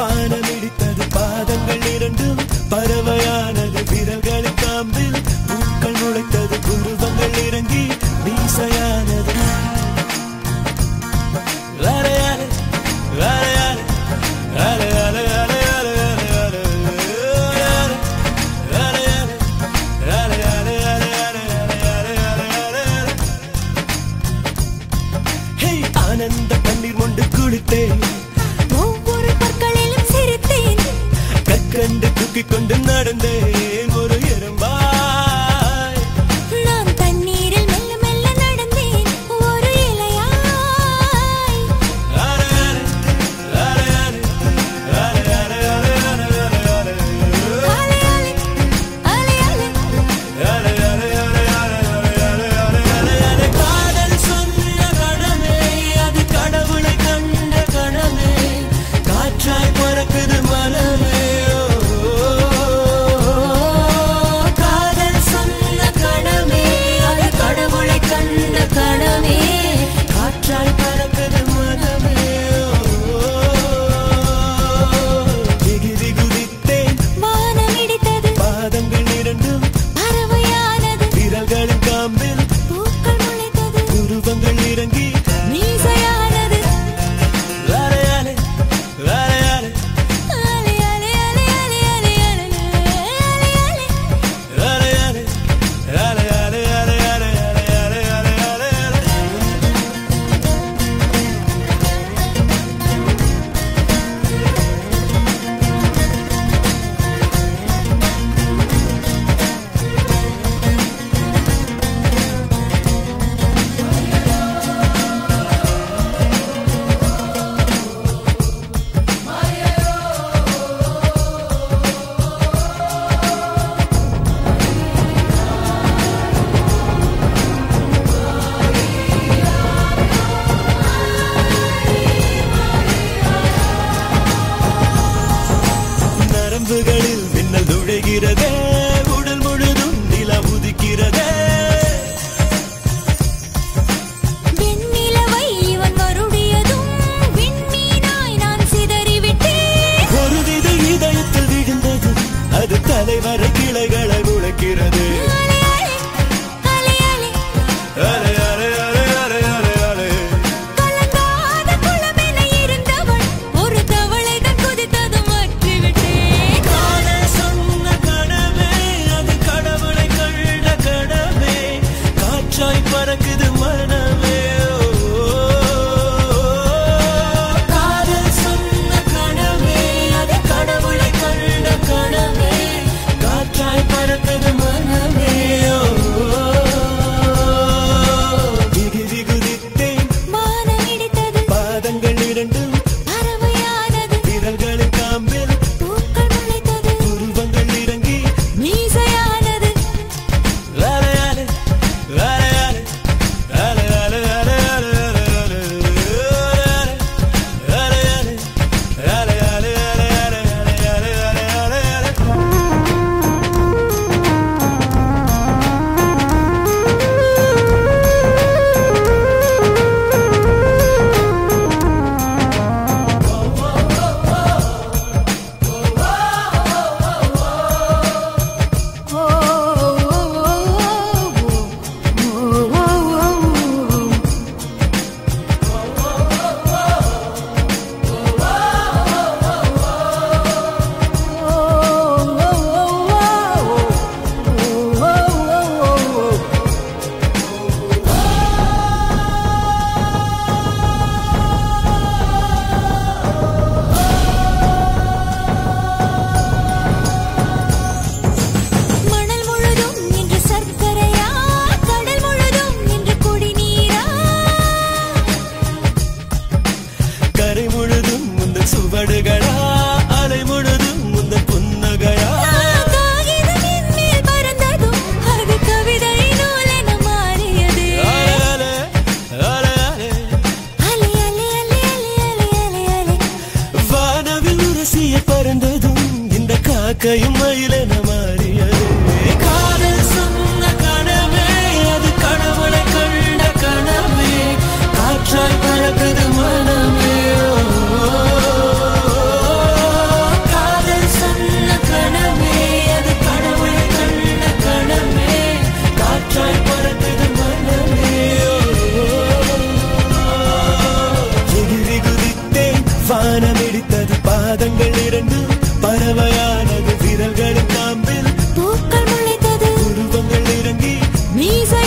find நடந்தே பாம்பில் பூக்கள் உருவங்கள் இறங்கி தலைவரை கிளைகளை உழைக்கிறது பறந்ததும் இந்த காக்கையும் மயிலென மாறியது காதல் easy